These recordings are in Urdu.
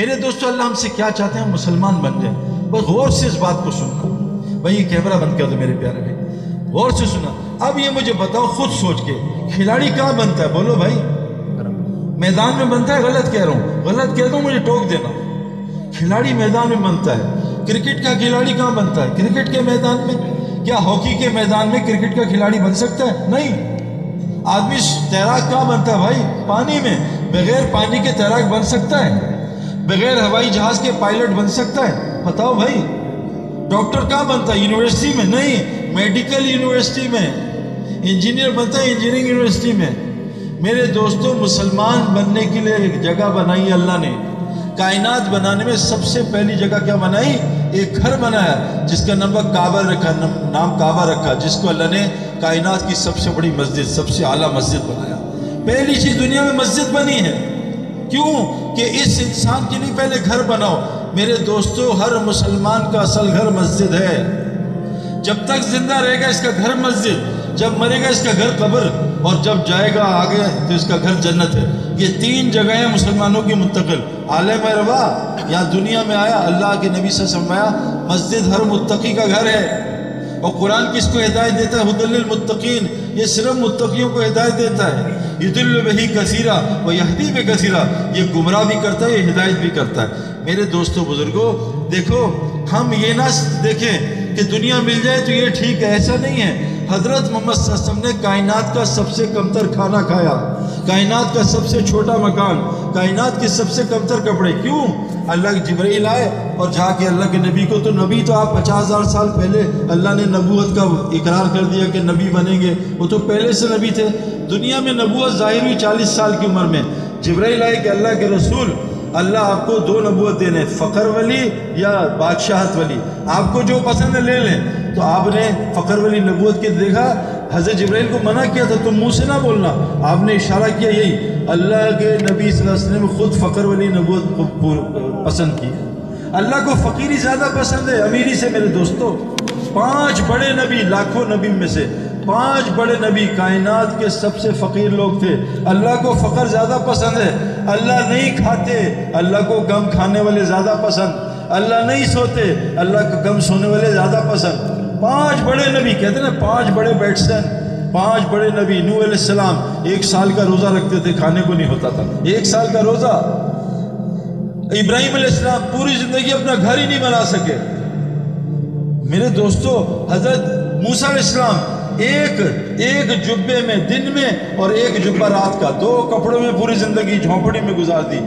میرے دوستو، اللہ ہم سے کیا چاہتے ہیں؟ ہم مسلمان بن جائیں۔ بس غور سے اس بات کو سننا بھائی، یہ کیمرہ بند کر دو میرے پیارے بھائی۔ غور سے سنا اب یہ مجھے بتاؤ، خود سوچ کے۔ کھلاڑی کہاں بنتا ہے؟ بولو بھائی۔ میدان میں بنتا ہے؟ غلط کہہ رہا ہوں۔ غلط کہہ دوں مجھے ٹوک دینا۔ کھلاڑی میدان میں بنتا ہے۔ کرکٹ کا کھلاڑی کہاں بنتا ہے؟ کرکٹ کے میدان میں؟ کیا ہاکی کے میدان میں کرکٹ کا کھلاڑی بن سکتا ہے؟ نہیں۔ آدمی تیراک کہاں بنتا ہے بھائی؟ پانی میں۔ بغیر پانی کے تیراک بن سکتا ہے۔ بغیر ہوائی جہاز کے پائلٹ بن سکتا ہے۔ بتاؤ بھائی، ڈاکٹر کہاں بنتا ہے؟ یونیورسٹی میں نہیں، میڈیکل یونیورسٹی میں۔ انجینئر بنتا ہے انجینئرنگ یونیورسٹی میں۔ میرے دوستوں، مسلمان بننے کے لیے ایک جگہ بنائی اللہ نے۔ کائنات بنانے میں سب سے پہلی جگہ کیا بنائی؟ ایک گھر بنایا، جس کا نمبر کعبہ رکھا نام کعبہ رکھا، جس کو اللہ نے کائنات کی سب سے بڑی مسجد، سب سے اعلیٰ مسجد بنایا۔ پہلی چیز دنیا میں مسجد بنی ہے۔ کیوں کہ اس انسان کے لیے پہلے گھر بناؤ؟ میرے دوستو، ہر مسلمان کا اصل گھر مسجد ہے۔ جب تک زندہ رہے گا اس کا گھر مسجد، جب مرے گا اس کا گھر قبر، اور جب جائے گا آگے تو اس کا گھر جنت ہے۔ یہ تین جگہیں مسلمانوں کی منتقل۔ عالم روا یا دنیا میں آیا، اللہ کے نبی سے سمایا مسجد ہر متقی کا گھر ہے۔ اور قرآن کس کو ہدایت دیتا ہے؟ حد المتقین یہ صرف متقیوں کو ہدایت دیتا ہے۔ یدل بہی کثیرہ وہ یہدی بے کثیرہ، یہ گمراہ بھی کرتا ہے، یہ ہدایت بھی کرتا ہے۔ میرے دوستوں بزرگوں دیکھو، ہم یہ نہ دیکھیں کہ دنیا مل جائے تو یہ ٹھیک ہے، ایسا نہیں ہے۔ حضرت محمد صلی اللہ علیہ وسلم نے کائنات کا سب سے کمتر کھانا کھایا، کائنات کا سب سے چھوٹا مکان، کائنات کے سب سے کمتر کپڑے، کیوں؟ اللہ کے جبرائیل آئے اور جا کے اللہ کے نبی کو تو نبی تو آپ پچاس ہزار سال پہلے اللہ نے نبوت کا اقرار کر دیا کہ نبی بنیں گے۔ وہ تو پہلے سے نبی تھے۔ دنیا میں نبوت ظاہر ہوئی چالیس سال کی عمر میں۔ جبرائیل آئے کہ اللہ کے رسول، اللہ آپ کو دو نبوت دینے فقر ولی یا بادشاہت ولی۔ آپ کو جو پسند ہے لے لیں۔ تو آپ نے فقر ولی نبوت کے دیکھا؟ حضرت جبرائیل کو منع کیا تھا، تم منہ سے نہ بولنا۔ آپ نے اشارہ کیا یہی، اللہ کے نبی صلی اللہ علیہ وسلم خود فقر ولی نبوت پسند کی۔ اللہ کو فقیری زیادہ پسند ہے، امیری سے میرے دوستو۔ پانچ بڑے نبی، لاکھوں نبی میں سے۔ پانچ بڑے نبی، کائنات کے سب سے فقیر لوگ تھے۔ اللہ کو فقر زیادہ پسند ہے۔ اللہ نہیں کھاتے، اللہ کو غم کھانے والے زیادہ پسند۔ اللہ نہیں سوتے، اللہ کو غم سونے والے زیادہ پسند۔ پانچ بڑے نبی، کہتے ہیں نا، پانچ بڑے بیٹسمین پانچ بڑے نبی نو علیہ السلام ایک سال کا روزہ رکھتے تھے، کھانے کو نہیں ہوتا تھا۔ ایک سال کا روزہ۔ ابراہیم علیہ السلام پوری زندگی اپنا گھر ہی نہیں بنا سکے۔ میرے دوستو، حضرت موسیٰ علیہ السلام ایک ایک جبے میں، دن میں اور ایک جبہ رات کا، دو کپڑوں میں پوری زندگی، جھونپڑی میں گزار دی۔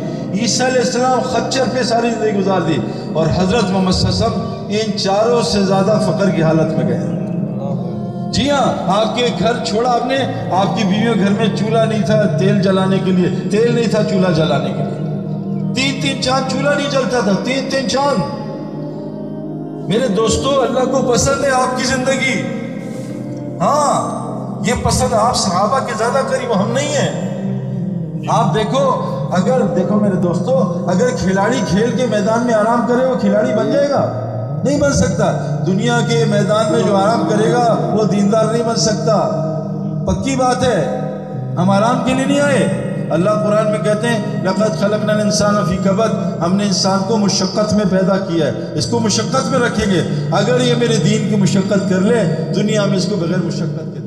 عیسیٰ علیہ السلام خچر پہ ساری زندگی گزار دی۔ اور حضرت محمد صلی اللہ علیہ وسلم ان چاروں سے زیادہ فقر کی حالت میں گئے۔ جی ہاں آپ کے گھر چھوڑا آپ نے، آپ کی بیویوں گھر میں چولہا نہیں تھا، تیل جلانے کے لیے۔ تیل نہیں تھا چولہا جلانے کے لیے۔ تین تین چاند چولہا نہیں جلتا تھا، تین تین چاند میرے دوستو، اللہ کو پسند ہے آپ کی زندگی۔ ہاں یہ پسند آپ صحابہ کے زیادہ قریب ہم نہیں ہیں۔ آپ دیکھو، اگر دیکھو میرے دوستو، اگر کھلاڑی کھیل کے میدان میں آرام کرے، وہ کھلاڑی بن جائے گا۔ نہیں بن سکتا۔ دنیا کے میدان میں جو آرام کرے گا، وہ دیندار نہیں بن سکتا۔ پکی بات ہے، ہم آرام کے لیے نہیں آئے۔ اللہ قرآن میں کہتے ہیں، لقد خلقنا الانسان فی کبد۔ ہم نے انسان کو مشقت میں پیدا کیا ہے۔ اس کو مشقت میں رکھیں گے۔ اگر یہ میرے دین کی مشقت کر لے، دنیا میں اس کو بغیر مشقت کے